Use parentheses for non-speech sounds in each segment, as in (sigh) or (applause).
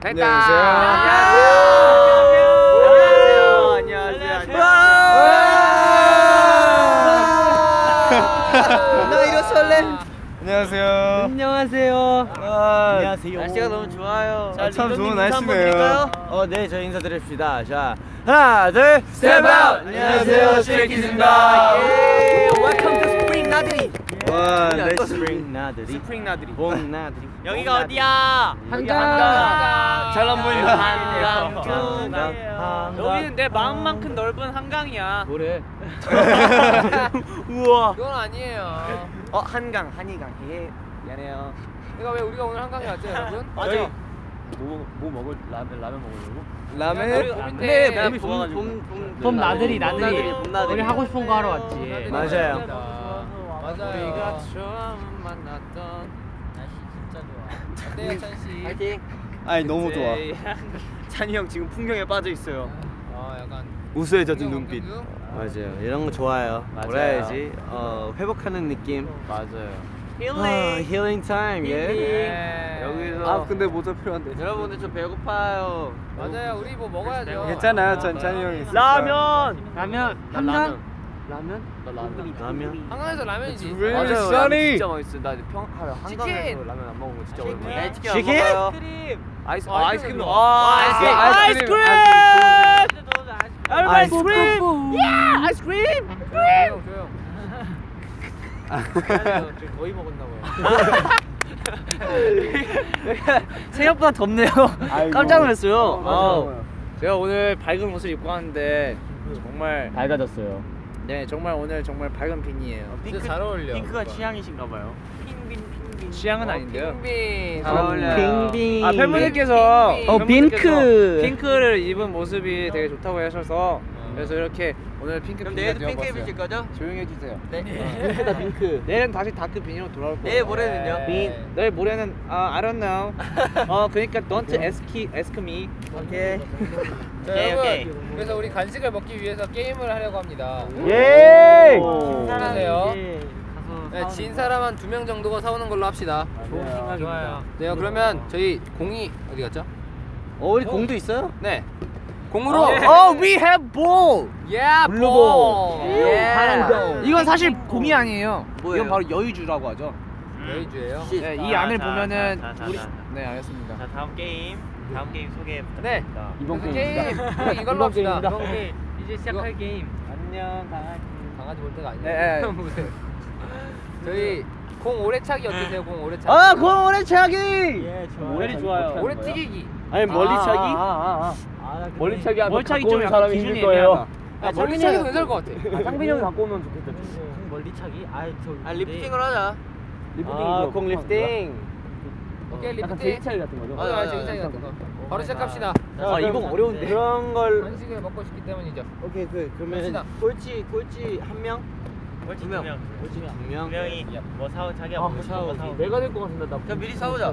됐다. 안녕하세요. 안녕하세요. 나 이거 설레. 안녕하세요. 안녕하세요. 안녕하세요. 날씨가 너무 좋아요. 아, 참 좋은 날씨네요. 어, 네, 저희 인사드립시다. 자, 하나, 둘, Step out! 안녕하세요, 스트레이키즈입니다. 예, Welcome to Spring 나들이. 와, 네, 네, 스프링 나들이. 스프링 나들이. 봄 나들이. 여기가 어디야? 한강. 한강. 잘안 보인다. 한강. 한강. 한강. 여기는 내 마음만큼 넓은 한강이야. 뭐래? (laughs) 우와. 그건 아니에요. 어 한강 한이강. 예. 미안해요. 그러니까 왜 우리가 오늘 한강에 왔죠, 여러분? 맞아. 뭐, 뭐 먹을 라면 라면 먹으려고? 라멘? 네, 네, 봄이 좋아가지고. 봄 나들이, 나들이. 봄 나들이. 우리 하고 싶은 거 하러 왔지. 맞아요. 맞아요. 우리가 처음 만났던 날씨 진짜 좋아. 네, 찬씨. 파이팅. 아니, 너무 좋아. (laughs) 찬이 형 지금 풍경에 빠져 있어요. 어, 약간 우수에 젖은 눈빛. 맞아요. 이런 거 좋아요. 맞아요. 뭐라 해야지? 어, 회복하는 느낌. 맞아요. 아, 힐링 타임. 예. 네. 여기서 아, 근데 모자 필요한데. 여러분들 저 배고파요. 맞아요. 우리 뭐 먹어야죠. 괜찮아요. 전 찬이 형이 있으니까. 라면. 라면. 나 라면. 라면? 나 라면. 라면? 한강에서 라면이지. 왜? 맞아요. 라면 진짜 맛있어. 나 평. 한강에서 라면 안 먹은 거 진짜 오랜만에. 네, 치킨, 치킨? 크림. 아이스, 어, 아, 아이스크림 아이스크림도. 좋아. 아, 아이스크림. 아이스크림. 아이스크림. 아이스크림. 야, 아이스크림. 조용. 거의 먹었나 봐요. (laughs) 생각보다 덥네요. 깜짝 놀랐어요. 어. 아우, 제가 오늘 밝은 옷을 입고 왔는데 정말 밝아졌어요. 네 정말 오늘 정말 밝은 빈이에요. 진짜 잘 어울려. 핑크가 취향이신가 봐요. 핑빈 핑빈. 취향은 아닌데요. 핑빈. 잘 어울려요. 핑빈. 아 팬분들께서. 어, 핑크. 핑크를 입은 모습이 되게 좋다고 하셔서 그래서 이렇게 오늘 핑크 그럼 내일도 핑크. 입으실 거죠? 조용히 해주세요. 네. 핑크다 (laughs) 핑크. 내일은 다시 dark 빈으로 돌아올 거예요. 내일 모레는요? 네. 내일 모레는 아 I don't know. (laughs) 어 그러니까 don't ask ask me. 오케이. 자, 여러분. 그래서 우리 간식을 먹기 위해서 게임을 하려고 합니다. 예. 안녕하세요. 네, 진 사람 한 두 명 정도가 사오는 걸로 합시다. 좋은 생각입니다. 네, 그러면 저희 공이 어디 갔죠? 어 우리 공도 있어요? 네. 공으로. Oh we have ball. Yeah, blue ball. Yeah. 이건 사실 공이 아니에요. 뭐예요? 이건 바로 여의주라고 하죠. 레이즈예요. 네, 이 안을 자, 보면은 자, 자, 우리 자. 네 알겠습니다. 자 다음 게임 다음 게임 소개 네. 부탁드립니다. 이번 그래서 게임입니다. 게임 우리 (laughs) 이걸로 합시다. 이번 이제 시작할 게임. 안녕 강아지. 강아지 볼 때가 아니에요. 네, 네. (laughs) 저희 공 오래 차기 어떠세요? 공 오래 차기. 아, 공 오래 차기. 예, 좋아요. 오래 좋아요. 오래 튀기기. 아니 멀리 아, 차기? 아, 멀리 차기 하면 멀리 차기 갖고 좀 오는 약간 사람이 기준이 힘들 거예요. 아, 멀리 차기도 괜찮을 것 같아. 아, 창빈이 형이 갖고 오면 좋겠다. 멀리 차기? 아 저 아 리프팅을 하자. 아, 공 리프팅. 오케이, 약간 리프팅. 제기 차기 같은 거죠? 아, 아, 제기 차기 같은 거. 바로 시작합시다. 아, 이거 어려운데. 그런 걸 간식을 먹고 싶기 때문이죠. 오케이 그 갑시다. 그러면 꼴찌 꼴찌 한 명? 두두 명. 명. 꼴찌 두두 명? 명이 뭐 사오 싶은 거 사오. 내가 될 것 같은데 나. 그럼 미리 싸우자.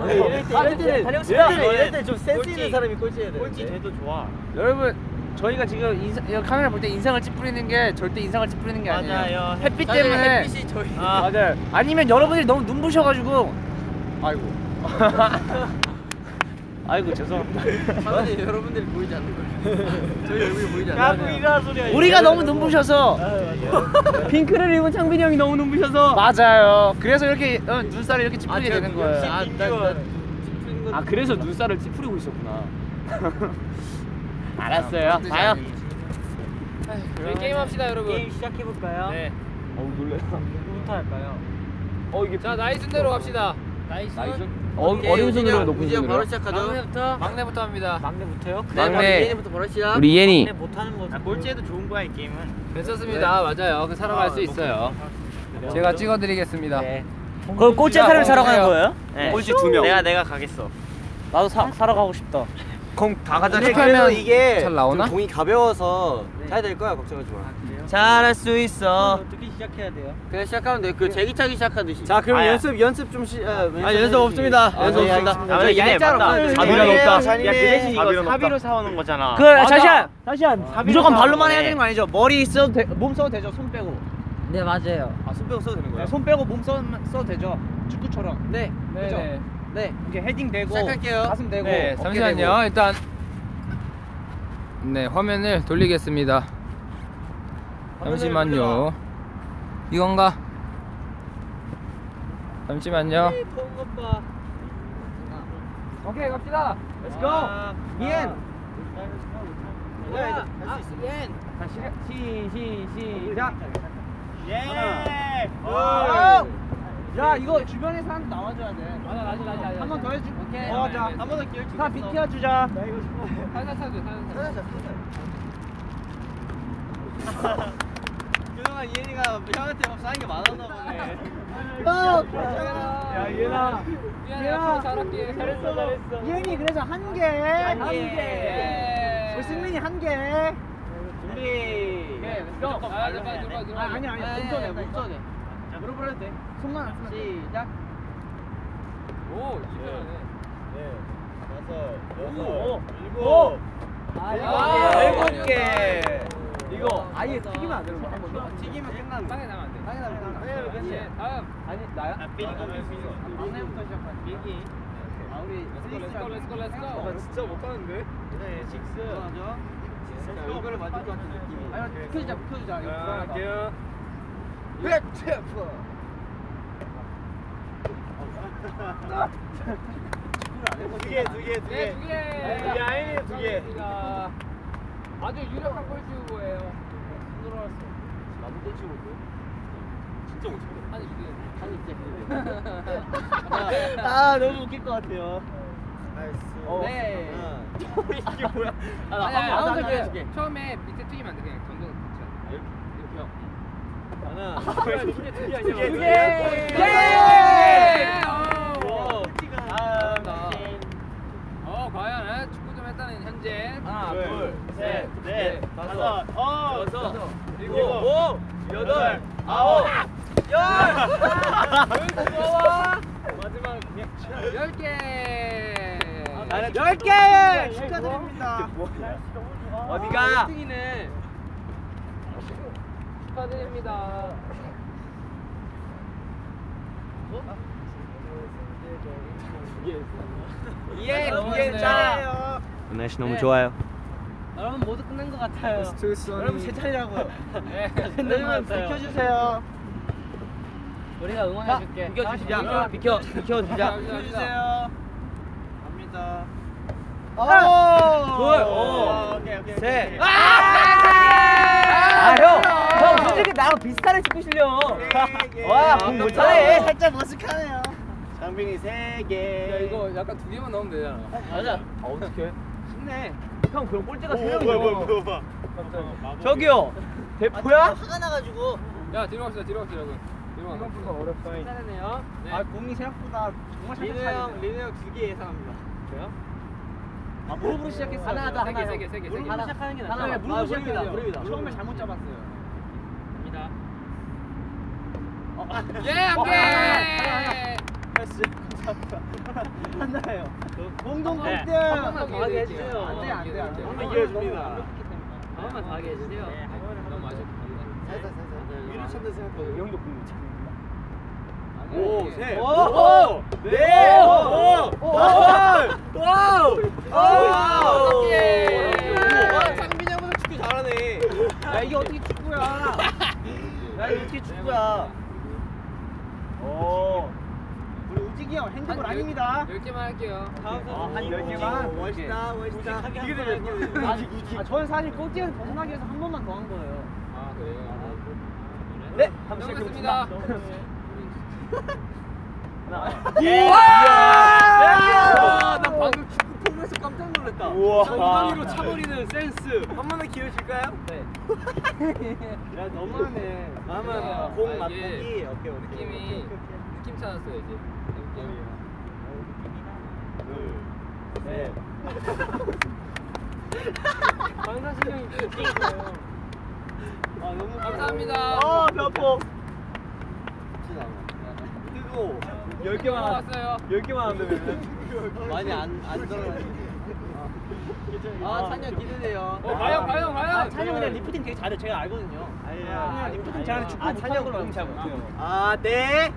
아니, 이럴 때 이럴 때는 때는 이거는 이럴 때좀 센스 꼴찌. 있는 사람이 꼴찌해야 돼. 꼴찌 돼도 좋아. 여러분 저희가 지금 인사, 카메라 볼 때 인상을 찌푸리는 게 절대 인상을 찌푸리는 게 아니에요. 맞아요. 햇빛 사실 때문에 햇빛이 저희 아, 맞아요. 아니면 여러분들이 너무 눈부셔가지고 아이고. (laughs) (laughs) 아이고 죄송합니다. 당연히 여러분들이 보이지 않는 거예요. 저희 얼굴이 보이지 소리야. 우리가 너무 눈부셔서 핑크를 입은 창빈이 형이 너무 눈부셔서. 맞아요. 그래서 이렇게 어, 눈살이 이렇게 찌푸리게 되는 거예요. 아, 아 그래서 눈살을 찌푸리고 있었구나. 알았어요. 봐요. 저희 게임 합시다, 여러분. 게임 시작해 볼까요? 네. 어우 놀래. 누구부터 할까요? 어 이게 자, 나이 순대로 갑시다. Nice. 어, 오케이, 어려운 순으로 형, 높은 형 바로 순으로. 시작하죠. 막내부터. 막내부터 합니다. 막내부터요? 네, 막내. 예니부터 바로 시작. 우리 예니. 막내 못하는 거. 아, 꼴찌해도 좋은 거야 이 게임은. 괜찮습니다. 맞아요. 그 사람 할수 있어요. 제가 찍어드리겠습니다. 네. 그럼 꼴찌 사람이 사러 가는 거예요? 네. 꼴찌 두 명. 내가 내가 가겠어. 나도 사, 사러 가고 싶다. 공다 가자. 이렇게 하면 이게 잘 나오나? 좀 공이 가벼워서 잘 될 거야 걱정하지 마. 잘할 수 있어. 어떻게 시작해야 돼요? 그냥 시작하면 돼. 그 제기차기 시작하듯이. 자 그럼 아, 야. 연습 연습 좀 시. 아, 아, 연습 없습니다. 아, 연습 네, 없습니다. 아, 얄짤. 없어요. 자비가 높다. 야, 그 대신 이거 사비로. 사오는 거잖아. 그 맞아. 자시안 다시한 무조건 발로만 해야 네. 되는 거 아니죠? 머리 써도 돼, 몸 써도 되죠? 손 빼고. 네 맞아요. 아 손뼉 써도 되는 거야? 네, 손 빼고 몸 써, 써도 되죠? 축구처럼. 네. 그죠? 네네. 네, 이렇게 헤딩 되고 시작할게요. 가슴 되고 네, 잠시만요. 일단 네 화면을 돌리겠습니다. 잠시만요. 이건가? 잠시만요. 오케이 갑시다. Let's go. 이엔. 야, 아, 이엔. 자, 시작. 시, 시, 시작. 예. 오! 야, 이거 주변에 사람 나와줘야 돼. 맞아, 맞아, 맞아. 한 번 더 해줄. 오케이. 어, 자, 한 번 더 기회 다 비켜 주자. 살살 살살 살살. 그동안 이엔이가 형한테 막 쌓인 게 많았나 보네. 야, 얘나. 미안해. 앞으로 잘할게. 잘했어, 잘했어. 이엔이 그래서 한 개. 한한 개. 개. 우리 승민이 한 개. 준비. 오케이, let's go. 아, 들어가, 들어가, 들어가. 아, 아니, 아니, 멈춰내, 멈춰내. 자, 해도 돼. 손만 안 쓰면 돼. 시작. 오, 이거네. 오. 일곱. 아, 일곱 개. 이거 아예 튀기면 안 되는 거야. 한번 더. 튀기면 끝나는 땅에 나면 안 돼. 땅에 나면 끝나. 예, 그렇지. 다음. 아니 나야? 아, 삐. 막내부터 시작하자. 비기. 아 우리 let's go, let's go, let's go. 어, 진짜 못하는데? 네, 식스. 맞아. 이거를 맞을 것 같은 느낌이. 아니 비켜주자 비켜주자. 이거 불안하다. (laughs) 두 개, 두 개, 두 네, 개. 두 개. 이 아이는 두 개. 아주 유력한 골키우고예요. 나도 꼴찌 못해. 진짜 못해. 한 이게. 아, 너무 웃길 것 같아요. 어. 네. 이게 뭐야? 아, 아니, 아니, 아무튼 그 해줄게. 처음에 밑에 튀기면 안 돼. 그냥 정도 그렇죠. 이렇게요. 하나, 두 개, 두 개, 아니야? 두 개. 예! 오. 오. 아, 어, 과연 축구 좀 했다는 현재. 하나 둘, 셋, 넷, 다섯, 다섯, 어, 여섯, 일곱, 오, 여덟, 아홉, 열. (laughs) 마지막 그냥 열 개. 열 개 축하드립니다. 어디가? 1등이네. 축하드립니다. 예, 너무 그게 좋네요. 짱이에요. 날씨 너무 좋아요. 여러분 모두 끝난 것 같아요. 여러분 제 차례라고요. (laughs) 네. 여러분 비켜주세요. 우리가 응원해줄게. 비켜주시자. 비켜 비켜 주자. 해주세요. 갑니다. 오! 둘, 오, 오케이, 오케이, 셋. 오케이. 아, 형, 형 솔직히 나랑 비슷하게 찍고 싶려. 와, 공 못하네. 살짝 머쓱하네요. 장빙이 세 야, 개. 이거 약간 두 개만 넣으면 되잖아. 맞아. 아, 어떡해. 쉽네. 형, 그럼 꼴찌가 세 오, 명이죠. 뭐야, 뭐야, 뭐야, 뭐야. 저기요. 대포야? 화가 나가지고. 야, 뒤로 갑시다, 뒤로 갑시다, 여러분. 뒤로 갑시다. 어렵다. 괜찮네요. 네. 아, 공이 생각보다 정말 리노 형. 리노 형두개 예상합니다. 아, 무릎으로 시작했어. 하나 하자, 세 개, 세 개, 세 개, 세 개. 무릎으로 시작하는 게 낫다. 하나, 무릎으로 아, 시작해야 돼요. 무릎이다, 무릎이다. 처음에 잘못 잡았어요. 갑니다. 어, 예, 한 어, 개! 패스. 감사합니다. 하나예요. 공동 네. 1등. 한 번만 더 하게. 해주세요. 안 돼, 안 돼, 안 돼. 한번 이겨줍니다. 한 번만 더 하게 해주세요. 너무 아쉽다. 위로 찬다 생각하고. 이 형도 공못 차. 오, 셋. 오! 오! 네! 오! 오! 오! 다섯 개! 와, 창빈이 형보다 축구 잘하네. 야, 이게 어떻게 축구야? 야, 이게 어떻게 축구야? 오. 형 핸드볼 아닙니다. 열 개만 할게요. 다음 아, 한 선수. 열 개만? 오, 멋있다, 멋있다. 이게 되네, 이게 되네. 아, 아, 저는 사실 꼴찌에서 벗어나기 위해서 한 번만 더 한 거예요. 아, 그래요? 네, 한번 시작했습니다. (laughs) 예! 와, 나 방금 축구 폼에서 깜짝 놀랐다. 우와. 엉덩이로 차버리는 센스. 한 번만 기회 줄까요? 네. (laughs) 야, 너무하네. 아, 그러면 공 맛보기. 오케이, 오케이. 느낌이 느낌 찾았어요 이제. 느낌. 둘, 셋. 방사신경이 느낌이에요. 아, 너무 감사합니다. 아, 배 아파. 뜨거워. 열 개만 하- 왔어요. 열 개만 한다면 (laughs) 많이 안, 안 들어가요. 아, 찬이 형 기대돼요. 어, 과연 과연 과연. 아, 형 근데 리프팅 되게 잘해. 제가 알거든요. 아니야. 리프팅 잘하는 축구 아, 못하는 찬이 형 걸로 그럼 잘. 못해요. 아, 네.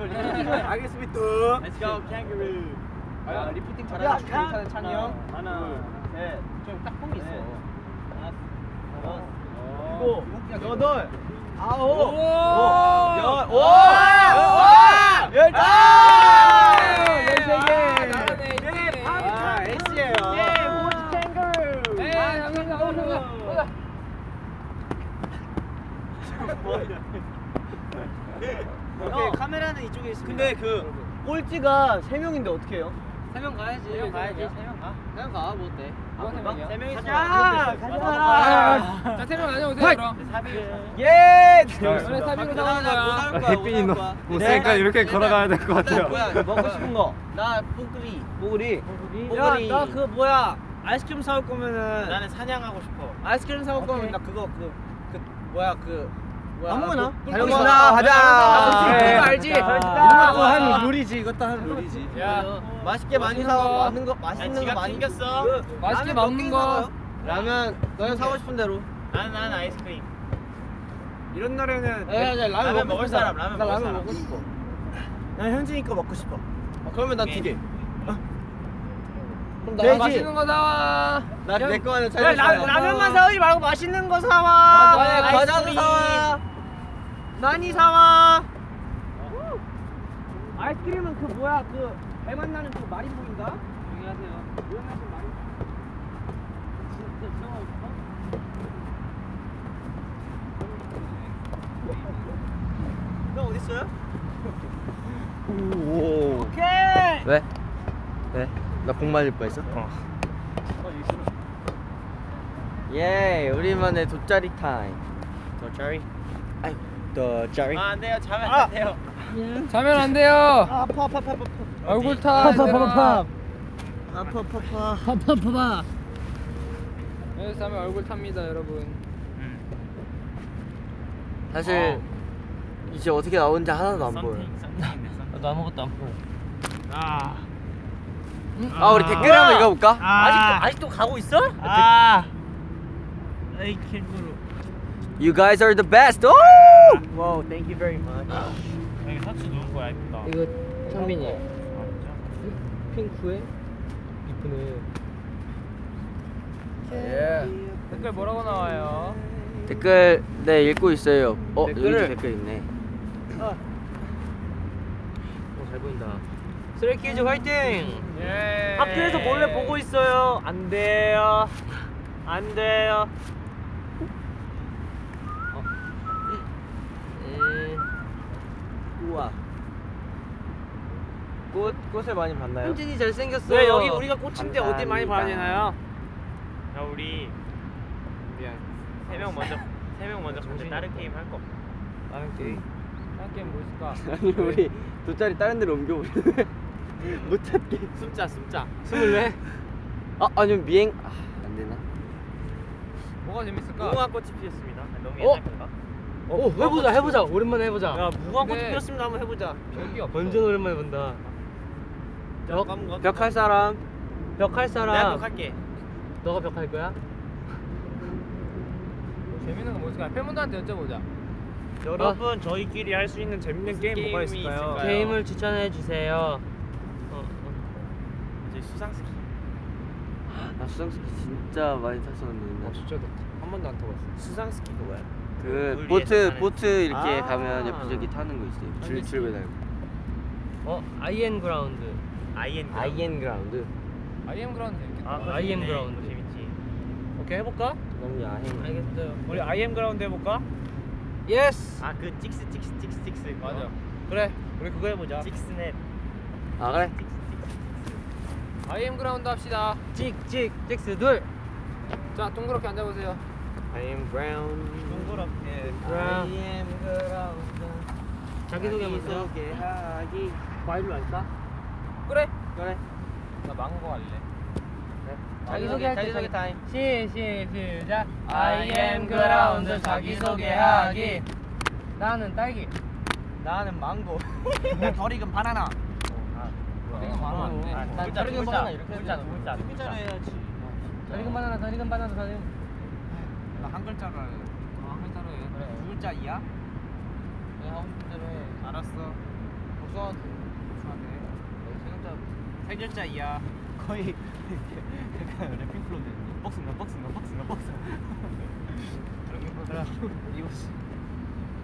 알겠습니다. Let's go, kangaroo. 야, 리프팅 잘하는 줄 못하는 형. 하나, 셋, 좀딱 폼이 있어. 넷, 다섯, 일곱, 여덟, 아홉, 오! 열, 오, 와! 열, 아! 열세 개. 잘하네, 이기네. 아, S예요. 예, 호치 캥거루. 네, 감사합니다. 어, 감사합니다. 어, 오케이 카메라는 이쪽에 있습니다. 근데 그 꼴찌가 세 명인데 어떻게 해요? 세 명 가야지. 세 명 가야지. 세 명 가. 세 명 가. 뭐 어때? 누가 세 명이야? 세 명이 가자, 있어. 가자. 자, 세명 다녀오세요, 그럼. 예. 오늘 사비로 거야. 햇빛이 너 못생기니까 이렇게 걸어가야 될것나 뭐야 먹고 싶은 거. 나 뽀글이. 뽀글이. 뽀글이. 야, 나그 뭐야 아이스크림 사올 거면은 나는 사냥하고 싶어. 아이스크림 사올. 거면 나 그거 그, 그 뭐야 그 아무거나. 달려보자 가자. 아, 그래. 그거 알지? 이런 아. 것도 한 룰이지. 이것도 한 룰이지. 야, 맛있게 많이 맛있는 사. 거. 많은 거 맛있는 거 많이 튕겼어. 그, 맛있게 라면 먹는 거. 라면 너형 사고 싶은 대로. 난, 난 아이스크림. 이런 날에는 야, 야, 라면 먹을. 사람, 라면 나 먹을 라면 사람. 먹고 싶어. 난 현진이 거 먹고 싶어. 그러면 난 두 개. 그럼 나 야, 맛있는 거 사와. 나내거 하나 야, 잘. 라- 라면만 사오지 말고 맛있는 거 사와. 맞아, 과자도 아이스크림. 사와. 많이 사와. 아이스크림은 그 뭐야 그 배만 나는 그 마린보인가? 조용히 하세요. 너 어디 있어요? 오. 오케이. 왜? 왜? 나 공 맞을 뻔했어? 어. 예, 우리만의 돗자리 타임. 돗자리? 아이, 돗자리. 아, 안 돼요. 자면 안 돼요. 자면 안 돼요. 아, 아파 아파 아파 아파. 얼굴 타. 얘들아. 아파 아파 아파. 파파파파. 여기서 자면 얼굴 탑니다, 여러분. 사실 이제 어떻게 나오는지 하나도 안 보여. 나도 아무것도 안 보여. 아, 우리 댓글 한번 읽어볼까? 아직도 아직도 가고 있어? 아. 에이 캥거루. You guys are the best. 오! Wow, thank you very much. 여기 사치 누운 거야 이쁘다. 이거 창빈이. 아, 핑크에 이쁘네. 예. 댓글 뭐라고 나와요? 댓글 네 읽고 있어요. 어 댓글을- 여기 댓글 있네. 잘 보인다. 쓰레기즈 화이팅! 예. 학교에서 몰래 보고 있어요. 안 돼요. 안 돼요. 우와. 꽃 꽃을 많이 봤나요? 현진이 잘생겼어. 네, 여기 우리가 꽃인데 어디 많이 봐야 되나요? 야 우리 미안. 세 명 먼저 세 명 먼저 같이 다른 게임 할 거. 다른 게임. 한 게임 뭐 있을까? (laughs) 아니 우리 돗자리 다른 데로 옮겨버리네. (laughs) 못 찾게. 숨자 숨자. 스물네. 아 아니면 미행 아, 안 되나? 뭐가 재밌을까? 무궁화 꽃이 피었습니다. 너무 어? 옛날 건가? 오, 해보자, 해보자. 오랜만에 해보자. 야, 무궁화 꽃 근데- 피었습니다. 한번 해보자. 저기 없어. 완전 오랜만에 본다. 벽, 벽할 사람. 벽할 내가 사람. 벽 할게. 너가 벽할 거야? 재밌는 거뭐 있을까? 팬분들한테 여쭤보자. 여러분 저희끼리 할 수 있는 재밌는 게임 뭐가 있을까요? 있을까요? 게임을 추천해 주세요. 이제 수상스키. 나 수상스키 진짜 많이 탔었는데. 어, 진짜도 한 번도 안 타봤어. 수상스키가 뭐야? 그물 보트 보트 이렇게 아. 가면 여기저기 타는 거 있어요. 줄. 줄배 달고. 어, 아이엔 그라운드. 아이엔. 아이엔 그라운드. IM 그라운드 재밌겠다. 아, IM 재밌네. 그라운드. 재밌지. 오케이 해볼까? 너무 야해. 알겠어요. 우리 IM 그라운드 해볼까? 예스. 아그 찍스 찍스 찍스 찍스. 맞아. 그래. 우리 그거 해보자. 찍스넷. 아 그래? IM 그라운드 합시다. 찍찍 찍스 둘. 자, 동그랗게 앉아보세요. I am ground. 동그랗게. ground. am ground. 자기소개 먼저. 자기소개하기. 과일로 할까? 그래. 그래. 나 망고 할래. 자기소개 할때 자기소개 타임. 시, 시, 시작. I am ground 자기소개하기. 나는 딸기. 나는 망고. (laughs) 덜 익은 바나나. 내가 말하면 안 돼. 아, 난 글자, 글자. 바나나 이렇게 글자, 해야 돼. 글자, 글자. 글자로 해야지. 덜 익은 바나나, 덜 익은 바나나, 덜 익은. 나한 글자로 해. 어, 한 글자로 해. 그래. 두 글자 이야? 내가 하고 싶은 대로 해. 알았어. 복선. 복선해. 세 글자. 세세 글자 이야. 거의 약간 (laughs) rapping flow 되는데. 복숭아, 복숭아, 복숭아, 복숭아. 그럼 이거지.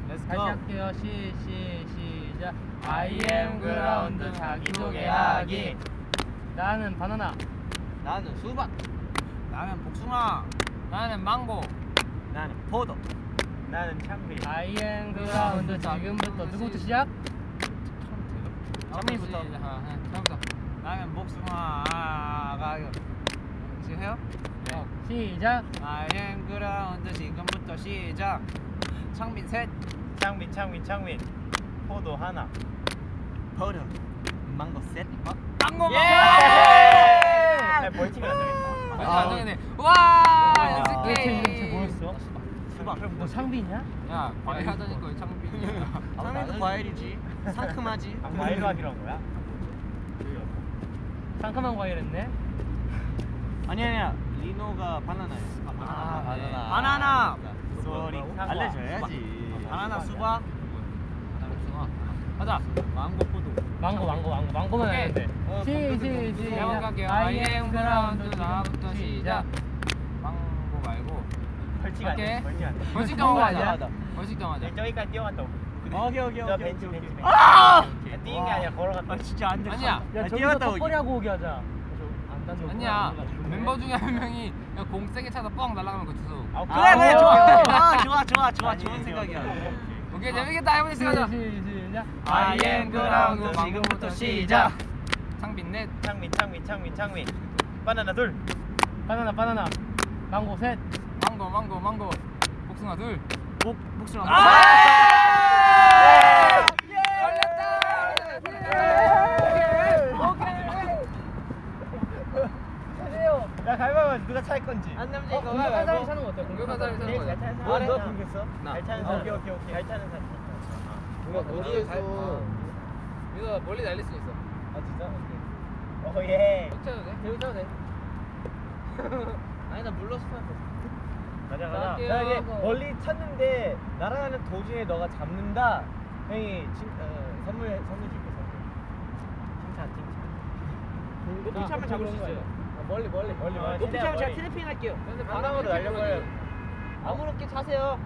Let's 다시. 할게요. 시, 시, 시 작. I am ground 자기소개하기. 나는 바나나. 나는 수박. 나는 복숭아. 나는 망고. 나는 포도. 나는 창빈. I am ground 지금부터 누구부터 시작? 창빈부터. 처음부터. 나는 복숭아가 지금 해요? 어, 시작. I am ground 지금부터 시작. 창민 셋. 창민 창민 창민 포도 하나 포도. 망고 셋. 망고 예! 아, 벌칙을 안 아, 안 정했네. 와, 아, 연습 게임. 쟤 뭐였어? 수박. 너 상빈이야? 야, 과일 하자니까 창빈이야. (laughs) 창민도 과일이지. 상큼하지. (laughs) 아, 과일로 하기로 한 거야? 상큼한 과일 했네. 아니 아니야. 리노가 바나나였어. 아, 바나나. 바나나. Sorry 알려줘야지. 바나나 수박. 가자. 망고 포도. 망고, 망고, 망고, 망고만 오케이. 하는데. 어, 시. I am ground 나부터 시작. 망고 말고. 벌칙 안. 돼. 벌칙 안 돼. 벌칙. 벌칙 정하자. 저기까지 뛰어갔다 오케이 오케이 저 오케이. 벤치 벤치 아! 야, 뛰는 게 아니라 걸어갔다 아 진짜 안 돼. 아니야. 아, 야, 뛰어갔다 오기. 턱걸이하고 오게 하자. 아니야. 멤버 중에 한 명이 공 세게 차서 뻥 날아가면 그 주소. 아, 그래 그래 아, 좋아. 아 좋아 좋아 좋아 좋은 생각이야. 오케이, 재밌겠다. 해보니 시작하자. 시작. I am 그라운드 지금부터 시작. 창빈 넷. 창민 창민 창민 창민 바나나 둘 바나나, 바나나. 망고 셋. 망고, 망고, 망고. 복숭아 둘. 복 복숭아. 야 가위바위보 누가 찰 건지 안 남자 어, 공격한 사람이 사는 거 어때? 공격한 사람이 사는 거잘 어때? 차는 뭐, 사람 너 공격했어? 나. 잘 차는 아, 사람 오케이, 오케이 오케이 잘 차는 사람 누가 어디에서? 민호가 멀리 날릴 수 있어. 아 진짜? 오케이 오예 쳐도 돼? 재밌 쳐도 돼. (laughs) 아니 나 물러서 타는데. 가자 가자 갈게요. 야 이게 멀리 쳤는데 날아가는 도중에 너가 잡는다 형이 칭, 어, 선물 선물 줄게 선물 칭찬 칭찬 높이 차면 잡을 수 있어요. 멀리 멀리. 멀리 멀리 높이 차면 제가. 트래핑 할게요. 근데 바닥으로 날려버려 아무렇게 차세요.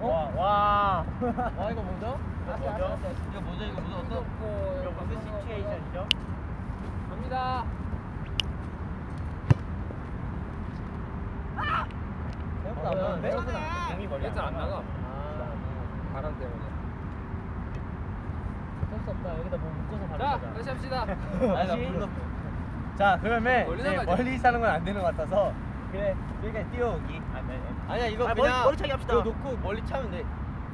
와, 와. 아 이거 뭐죠? 이거 뭐죠? 이거 뭐죠 이거 뭐죠 어떤? 이거 무슨 시츄에이션이죠? 갑니다. 생각보다 안 나는데? 얘들 안 나가. 아. 바람 때문에. 어쩔 수 없다. 여기다 뭐 묶어서 자, 바르자. 다시 합시다. (laughs) 다시. 자, 그러면. 멀리 사는 건 안 되는 것 같아서 그래 여기까지 뛰어오기. 아, 네, 네. 아니야 이거 아, 그냥 머리 차기 합시다. 이거 놓고 멀리 차면 돼.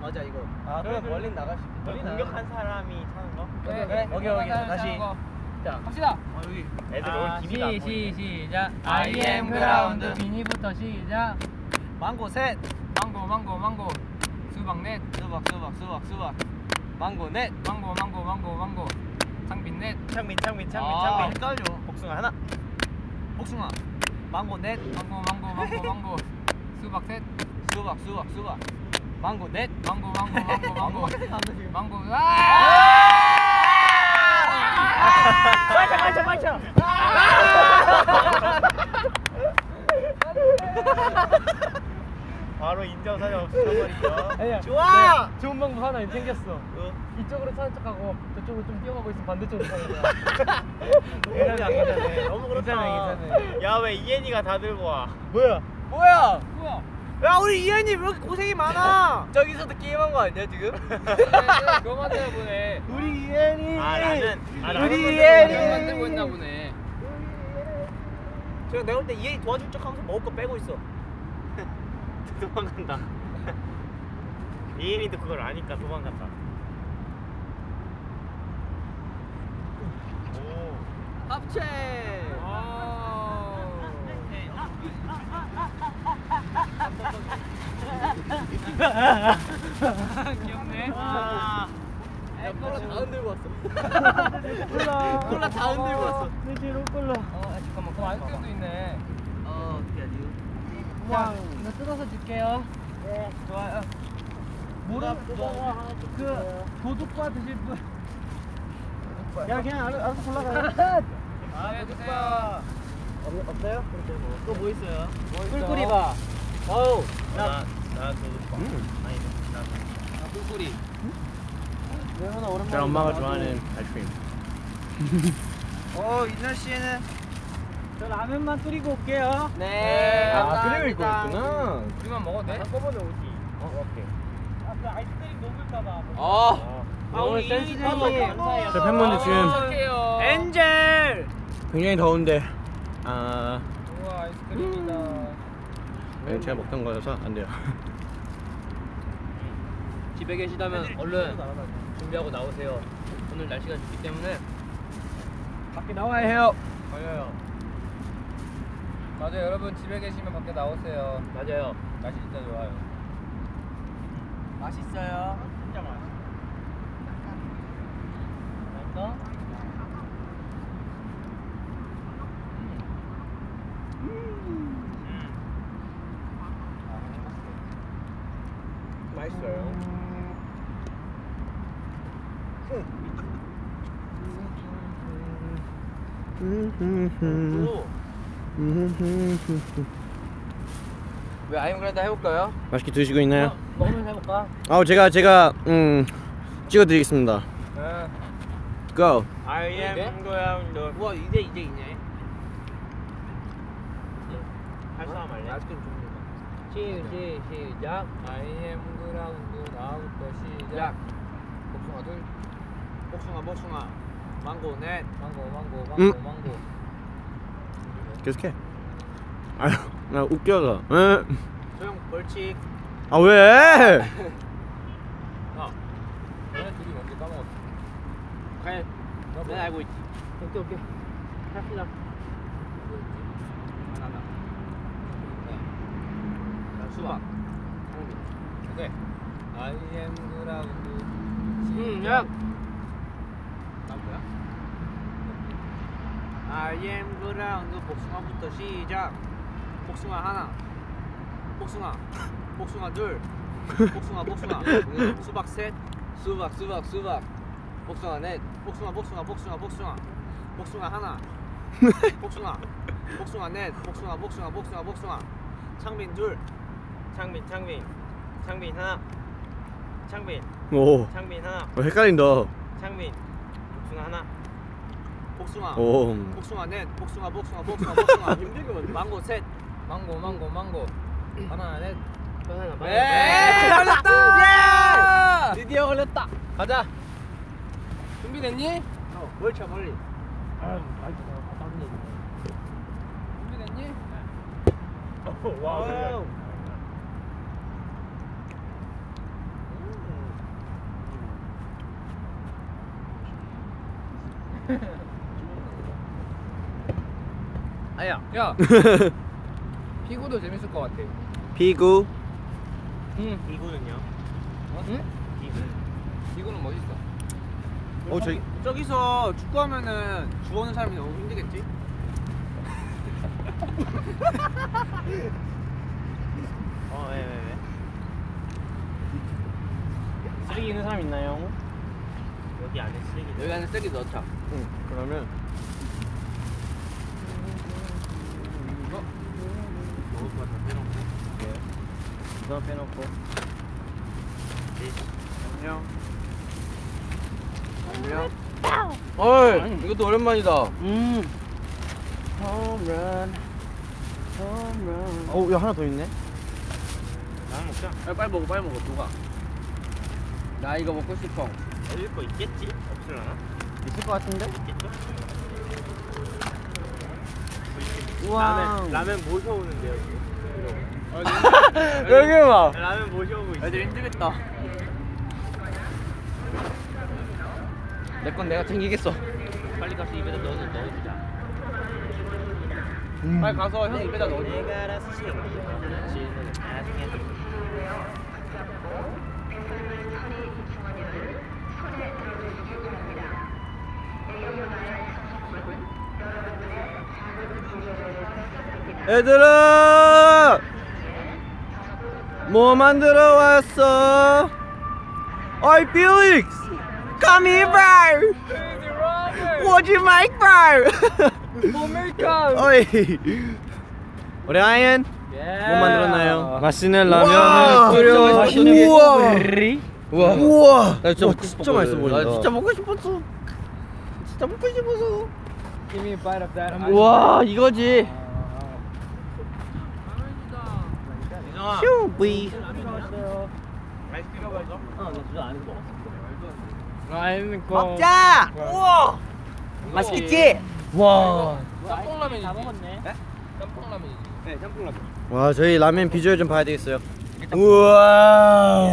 맞아 이거. 아, 그럼 그래, 멀리 나갈 수. 멀리 공격한 사람이 차는 거? 그래, 그래. 오케이, 오케이. 다시. 자, 갑시다. 아 여기. 애들 아, 오늘 기미가 안 시, 보이네. 시, 시작. I am 그라운드 비니부터 시작. 망고 셋. 망고, 망고, 망고. 수박 넷. 수박 수박 수박 수박. 망고 넷. 망고, 망고, 망고, 망고. 창빈 넷. 창민, 창민, 창민, 아, 창민. 헷갈려. 복숭아 하나. 복숭아. 망고 넷. 망고, 망고, 망고, 망고. 수박 셋. 수박 수박 수박. 망고 넷. 망고, 망고, 망고, (laughs) 망고. 망고. 아! 맞아, 맞아, 맞아. 바로 인정사정 없어버리죠. 좋아. 네, 좋은 방법 하나 생겼어. 이쪽으로 차는 척하고 저쪽으로 좀 뛰어가고 있으면 반대쪽으로 차는 거야. (laughs) 괜찮아, 괜찮아. 너무 그렇다. 괜찮아, 괜찮아. 야, 왜 이엔이가 다 들고 와? 뭐야? 뭐야? 뭐야? 야 우리 이현이 왜 이렇게 고생이 많아? (laughs) 저기서도 게임한 거 아니야 지금? 그거 만들어 보네. 우리 이현이. 아, 나는 아, 나는 우리. 그거 만들고 있나 보네. 제가 내가 볼 때 이현이 도와줄 척 하면서 먹을 거 빼고 있어. (laughs) 도망간다. 이엔이도 그걸 아니까 도망간다. 오. 합체. 귀엽네. 아. 야 콜라 다 흔들고 왔어. 콜라. 콜라 다 흔들고 왔어. 내 뒤로 콜라. 어, 잠깐만. 그 아이스크림도 있네. 어 어떻게 하지? 자, 이거 뜯어서 줄게요. 네 좋아요. 모르 그 도둑과 드실 분. 야 그냥 알아, 알아서 골라가. (laughs) 아, 해주세요. 없, 없어요? 또 뭐 있어요? 꿀꿀이 봐. 어우. 야, 아, 꿀꿀이. 왜 하나 오랜만에. 제 엄마가 좋아하는 아이스크림. (laughs) 어 이날 씨는 저 라면만 끓이고 올게요. 네, 아 그리고 있고 있구나. 우리만 먹어도 돼? 한꺼번에 오지. 어, 오케이. 아, 그 아이스크림 녹을까봐. 어. 아, 오늘 제 팬분들 지금. 엔젤 굉장히 더운데 아 우와, 아이스크림이다. 네, 제가 먹던 거여서 안 돼요. 집에 계시다면 얼른 준비하고 나오세요 오늘 날씨가 좋기 때문에 밖에 나와야 해요. 걸려요 맞아요, 여러분 집에 계시면 밖에 나오세요. 맞아요 날씨 진짜 좋아요. 맛있어요 진짜 맛있어. 맛있어? 맛있어요. 왜 아이엠그라드 해볼까요? 맛있게 드시고 있나요? 먹으면서 해볼까? 아우 제가 제가 음 찍어드리겠습니다. 네. Go. I am 그라운드 우와 이제 이제 이제 할 사람 할래? 아이스크림 좀 시, 시, 시작 I am 그라운드 나부터 시작. 야. 복숭아 둘, 복숭아 복숭아 망고 넷 망고, 망고, 망고, 음. 망고. 계속해. 아유 나 웃겨서. 에? 소영 벌칙 아 왜? (laughs) 어 너네 둘이 뭔지 까먹었어. 난 알고 있지 오케이, 오케이. 합시다. 하나 네. 수박 오케이. I am 그라운드. 음, 야. 나 뭐야? I am 그라운드 복숭아부터 시작. 복숭아 하나. 복숭아. 복숭아 둘. 복숭아 복숭아. 수박 셋. 수박 수박 수박. 복숭아 넷. 복숭아 복숭아 복숭아 복숭아. 복숭아 하나. 복숭아. 복숭아 넷. 복숭아 복숭아 복숭아 복숭아. 창빈 둘. 창빈, 창빈. 창빈 하나. 창빈, 오. 창빈 하나. 어, 헷갈린다. 창빈. 복숭아 하나. 복숭아. 오. 복숭아 넷. 복숭아 복숭아 복숭아 복숭아. (laughs) 망고 셋. 망고, 망고, 망고. (clears throat) 하나, 넷. 하나. 예! 걸렸다! 예! 드디어 걸렸다. 가자. 준비됐니? 어, 멀쳐 멀리. 아, 맛있어. 다른 얘기. 준비됐니? Wow. (laughs) 아야. 야. (laughs) 피구도 재밌을 것 같아. 피구. 응. 이거는요? 응? 피구는 멋있어. 어 저기 저기서 축구하면은 주워는 사람이 너무 힘들겠지? (laughs) 어, 왜, 왜, 왜? 쓰레기 있는 사람 있나요? 여기 안에 쓰레기. 여기 안에 쓰레기 넣자. 응, 그러면 먹을 것 같아. 빼놓고. 이거 빼놓고. 안녕. 안녕. 어이, 이것도 오랜만이다. 음. 홈런. 홈런. 어, 야 하나 더 있네. 나랑 먹자. 빨리, 빨리 먹어, 빨리 먹어, 누가? 나 이거 먹고 싶어. 어딜 거 있겠지? 없을라나? 있을 것 같은데? 있겠죠? 우와. 라면, 라면 모셔오는데요, 지금. 여기 봐. 라면 모셔오고 있어. 애들 힘들겠다. 내 건 내가 챙기겠어. 빨리 가서 입에다 넣어, 넣어주자. 빨리 가서 형 입에다 넣어줘. 내가 알아서. 지는 나중에. 얘들아! 뭐 만들어 왔어? 어이, 필릭스! Come here, bro! What's your mic bar? 어이. 우리 아이엔 뭐 만들었나요? 맛있는 라면을 끓여 우와. 우와. 우와. 나 진짜 우와, 진짜 맛있어. 보인다. 나 진짜 먹고 싶었어. 진짜 먹고 싶어서. Give me a bite of that. 와 이거지. 슈비. 먹자. 우와. 맛있겠지? 와. 짬뽕라면이지. 다 먹었네. 짬뽕라면이지. 네, 짬뽕라면. 와 저희 라면 비주얼 좀 봐야 되겠어요. 우와.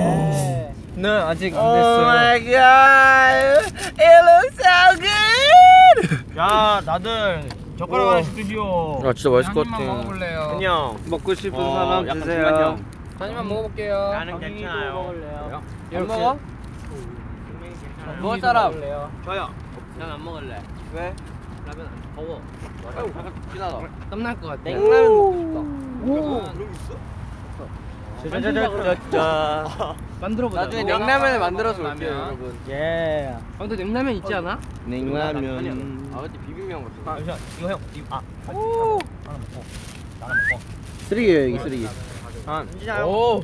네 아직 안 Oh 됐어요. my god, it looks so good. 야 다들 젓가락 하나씩 드시오. 아 진짜 맛있을 한것 같아. 먹어볼래요. 안녕. 먹고 싶은 어, 사람 드세요. 중간형. 한 입만 먹어볼게요. 나는 괜찮아요. 안 먹어? 먹을 사람. 저요. 난 안 먹을래. 왜? 라면 안 더워. 지나다. 땀날 것 같아. 냉라면 오. 그럼 있어? 짜자자자자. (laughs) 만들어보자. 나중에 냉라면을 만들어서 올게요. 여러분. 예. 아, 근데 냉라면 있지 않아? 냉라면. 아, 근데 비빔면 같은 아 잠시만 이거 형 이거 아. 하나 먹고. 하나 먹고. 쓰레기예요, 이게 쓰레기. 오.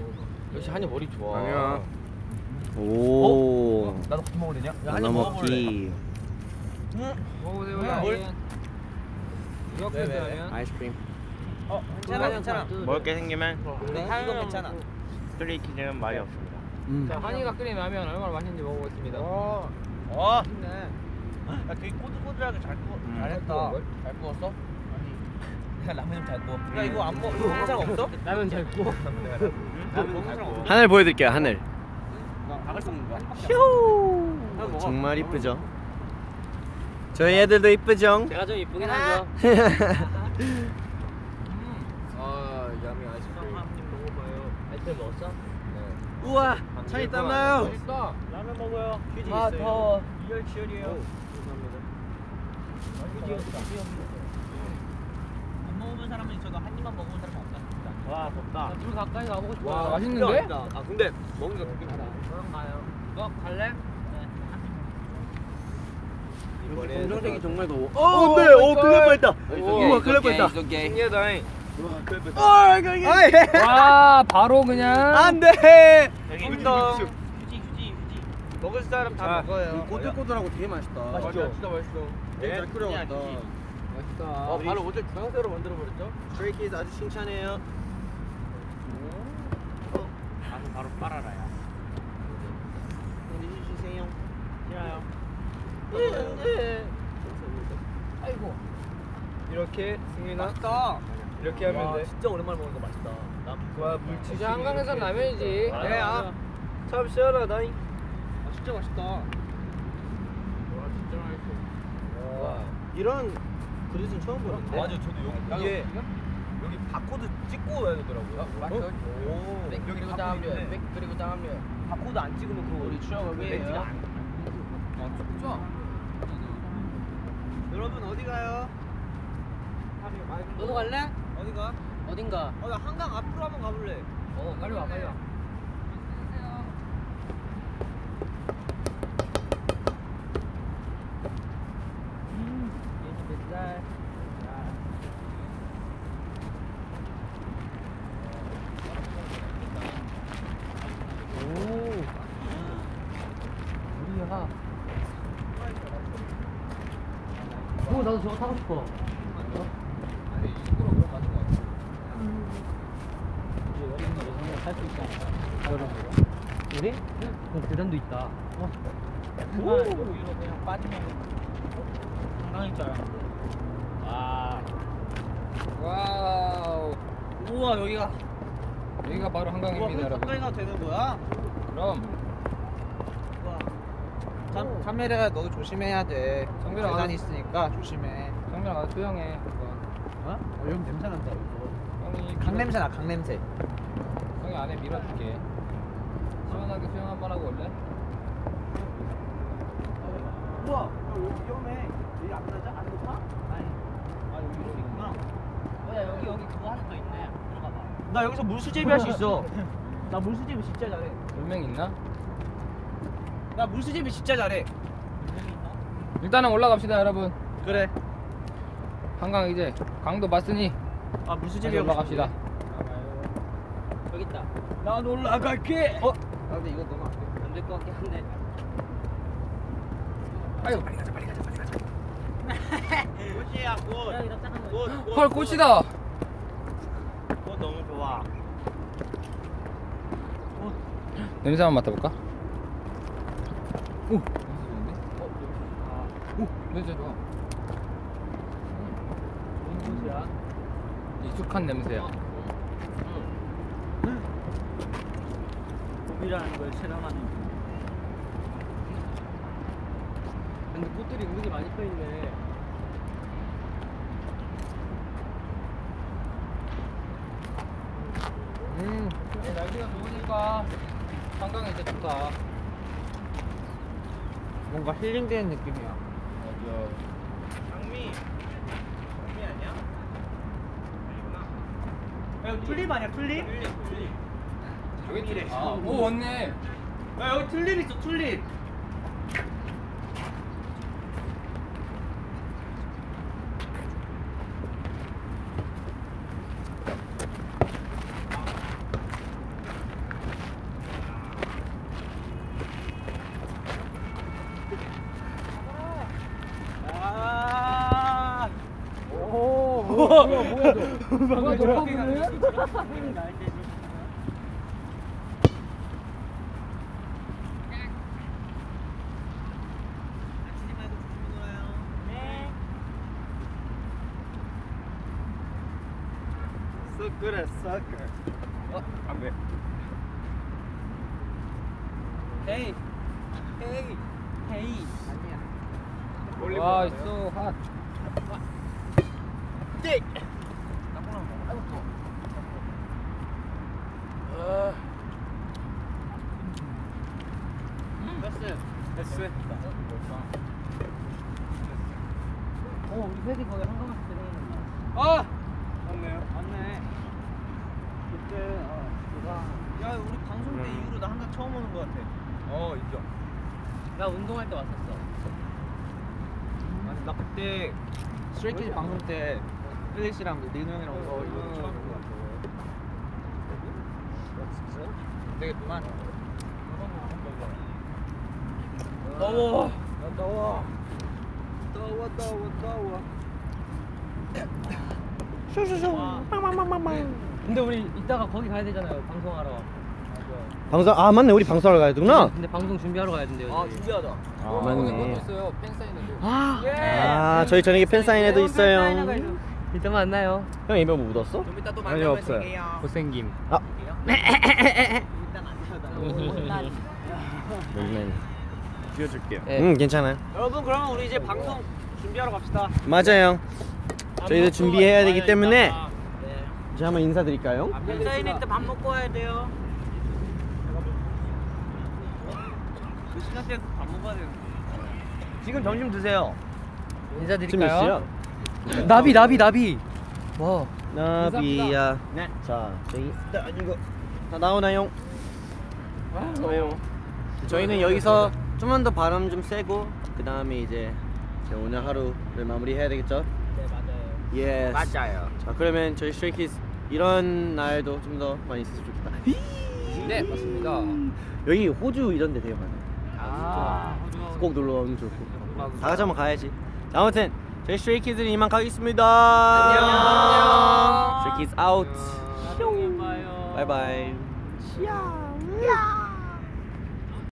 역시 한이 머리 좋아. 아니야. 오. 나도 같이 먹어도 되냐? 야, 나눠 한입 먹어볼래. 먹기. 먹어보세요. 뭘? 뭘? 이렇게 되면 아이스크림. 어, 괜찮아, 괜찮아. 먹을 게 생기면 근데 이거 괜찮아. 쓰레기는 말이 없습니다. 음. 자, 한이가 끓인 라면 얼마나 맛있는지 먹어보겠습니다. 어. 맛있네. 야 되게 꼬들꼬들하게 잘 구워. 음. 잘했다. 잘 구웠어? 그냥 라면 좀잘 구워. 야, 이거 안 먹, 이거 항상 없어? 라면 잘 구워. 라면 잘 구워. 하늘 보여드릴게요, 하늘. 박을 수 없는 거야? 먹어. 정말 이쁘죠? 저희 애들도 이쁘죠? 제가 좀 이쁘긴 하죠. (laughs) 아, 야미 아이스크림. 먹어봐요. 아이스크림 먹었어? 우와, 찬이 땀나요. 맛있다. 라면 먹어요. 휴지 아, 있어요. 더워. 이열 치열이에요. 휴지였다. 안 먹으면 사람은 있어도 한 입만 먹으면 사람은 없다. 와 덥다. 불 가까이 가보고 싶어. 와, 맛있는데? 아, 근데 먹는 거 좋긴 하다. 그럼 가요. 너 갈래? 검정색이 정말 더워. 어, 네, 어, 큰일 날 뻔했다. 우와, 큰일 날 뻔했다. 신기하다잉. 와, 바로 그냥. 안 돼! 여기 휴지, 휴지 휴지. 먹을 사람 다 먹어요. 꼬들꼬들하고 되게 맛있다. 맛있죠? 진짜 맛있어. 되게 잘 끓여왔다. 맛있다. 어, 바로 어제 주황색으로 만들어 버렸죠? Stray Kids 아주 칭찬해요. 가서 바로 빨아라야. 주세요. 싫어요. 아이고. 이렇게 승민아 맛있다. 이렇게 하면 와 돼. 진짜 오랜만에 먹는 거 맛있다. 와 물치. 진짜 한강에선 라면이지. 아, 아. 참 시원하다잉. 아 진짜 맛있다. 와, 진짜 맛있어. 와. 이런 그릇은 처음 보는데. 맞아 저도 여기 이게 여기 바코드 찍고 해야 되더라고요. 맞죠? 오. 백 여기 그리고 바코드 다음류, 있네. 백 그리고 다음류. 바코드 안 찍으면 그거 우리 추억을 그 위해요. 렌즈가 안- 아, 진짜? 여러분 어디 가요? 너도 갈래? 어디 가? 어딘가. 어, 나 한강 앞으로 한번 가볼래. 어, 빨리 와, 빨리 와. 우리야. 오, 나도 저거 타고 싶어. 아니, 일부러 그런 거 가는 거 같아. 살수 있다. 우리? 그 계단도 있다. 오. 여기로 그냥 빠지면 한강일 줄 알았는데. 와. wow. 우와 여기가 여기가 바로 한강입니다, 여러분. 가까이 가도 되는 거야? 그럼 우와. 참, 카메라 너 조심해야 돼. 성민아, 계단 있으니까 조심해. 가서 수영해. 그거. 어? 어 여기 냄새 난다 이거. 형이 강 냄새 나, 강 냄새. 형이 안에 밀어줄게. 시원하게 수영 한번 하고 올래? 우와, 여기 위험해. 여기 안 나자? 안 높아? 아니. 아 여기 여기 있구나. 뭐야 여기 여기 그거 하나 더 있네. 들어가 봐. 나 여기서 물수제비 할 수 있어. (laughs) 나 물수제비 진짜 잘해. 물명 있나? 나 물수제비 진짜 잘해. 일단은 올라갑시다 여러분. 그래. 한강 이제 강도 봤으니 아 물수제비 올라갑시다. 저기 있다. 난 올라갈게. 어? 아 근데 이거 너무 안될 것 같긴 한데. 아유. (laughs) 꽃이야 꽃. 여기 납작한 거. 꽃. 꽃, 헐 꽃. 꽃이다. 꽃 너무 좋아. 냄새 한번 맡아볼까? 오. 오 냄새 좋아. 무슨 꽃이야? 익숙한 냄새야. 봄이라는 걸 체감하는. 근데 꽃들이 은근히 많이 펴 있네. 음. 네, 날씨가 좋으니까 한강이 이제 좋다. 뭔가 힐링되는 느낌이야. 맞아. 장미. 장미 아니야? 아니구나. 야, 튤립 아니야 튤립? 튤립 튤립. 장미래. 아, 오 왔네. 야 여기 튤립 있어 튤립. 아. 오, 뭐야, 뭐야, 뭐야, 너. 뭐야, 너 저렇게 커브네? 가는 거지, 저렇게 가는 거지. 다치지 말고 조심히 놀아요. 네. 수그레 수그. 어, 안 돼. 헤이. 헤이. 헤이. 와, 있어, 핫. 띠. 됐어. 어 우리 셋이 거기 한강 갔을 때 생각난다. 아! 맞네요. 맞네. 그때 어 누가 야, 우리 방송 때 이후로 나 한강 처음 오는 거 같아. 어 인정. 나 운동할 때 왔었어. 아니 나 그때 Stray Kids 방송 때 필릭스랑 리노 형이랑 어, 이거 처음 본거 같아. 진짜? 되겠구만. 더워. 더워. 더워 더워 더워. 근데 우리 이따가 거기 가야 되잖아요. 방송하러. 방송 아 맞네 우리 방송하러 가야 되구나. 근데 방송 준비하러 가야 된대요. 아. 준비하자. 아 맞네. 있어요. 팬 사인회도. 아 저희 저녁에 팬 사인회도 있어요. 이따 만나요. 형 이거 뭐 묻었어? 좀 이따 또 아니, 만나면 없어요. 되게요. 고생김. 아 일단 안 되다. 맨. 비워줄게요. 네. 응 괜찮아요. 여러분 그러면 우리 이제 방송 준비하러 갑시다. 맞아요. 저희도 준비해야 되기 때문에 네. 이제 한번 인사드릴까요? 사인회 때밥 먹고 와야 돼요. 그 시간대에 밥 먹어야 돼요. 지금 점심 드세요. 인사드릴까요? 나비 나비 나비. 와. 나비야. 네. 자 저희 자 이거 다 나오나요? 저요. 저희는 여기서 좀만 더 바람 좀 쐬고 그 다음에 이제 오늘 하루를 마무리해야 되겠죠? 네 맞아요. 예. 맞아요. 자 그러면 저희 Stray Kids 이런 날도 좀 더 많이 있었으면 좋겠다. 네, 맞습니다. 여기 호주 이런 데 되게 많아요. 아, 꼭 놀러 오면 좋고. 다 같이 한번 가야지. 자, 아무튼 저희 Stray Kids는 이만 가겠습니다. 안녕. Stray Kids out. Bye bye.